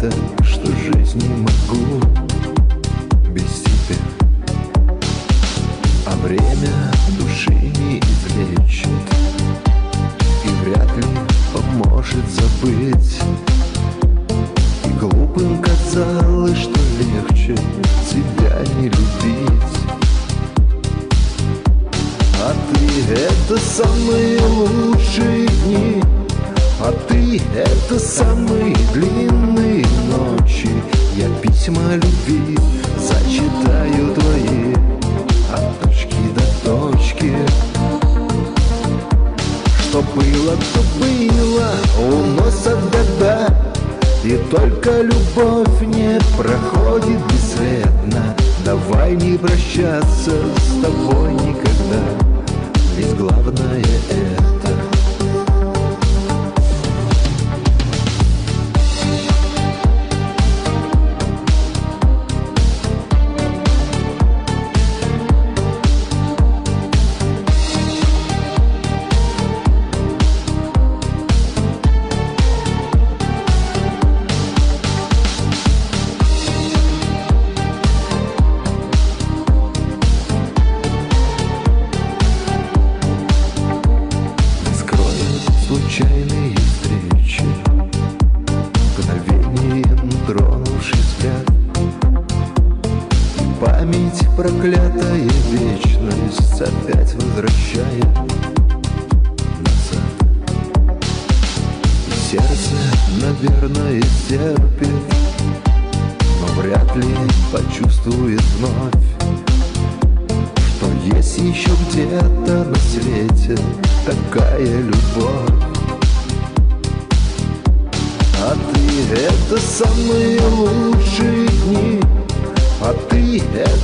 когда-то Что жизнь не могу без тебя. А время души не излечит И вряд ли поможет забыть. И глупым казалось, что легче тебя не любить. А ты это самые лучшие дни А ты это самые длинные ночи. Я письма любви зачитаю твои От точки до точки. Что было, то было, уносят года И только любовь не проходит бесследно. Давай не прощаться с тобой никогда. Ведь главное это проклятая вечность Опять возвращает назад сердце, наверное, терпит Но вряд ли почувствует вновь что есть еще где-то на свете такая любовь. А ты это самые лучшие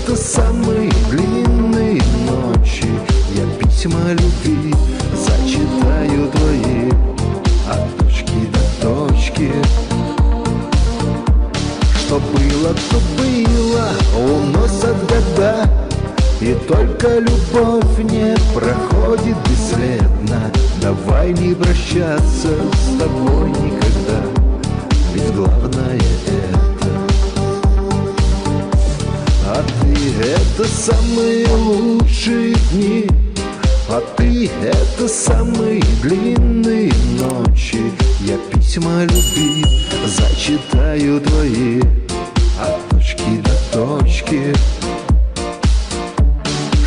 это самые длинные ночи. Я письма любви зачитаю твои От точки до точки. Что было, то было, уносят года И только любовь не проходит бесследно. Давай не прощаться с тобой никогда. Ведь главное А ты это самые лучшие дни А ты это самые длинные ночи. Я письма любви зачитаю твои От точки до точки.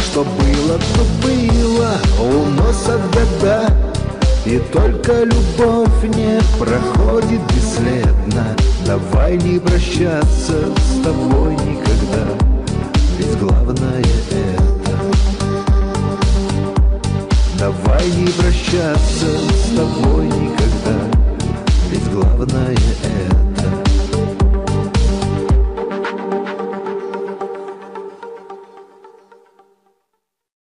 Что было, то было, уносят года И только любовь не проходит бесследно. Давай не прощаться с тобой встречаться с тобой никогда. Ведь главное это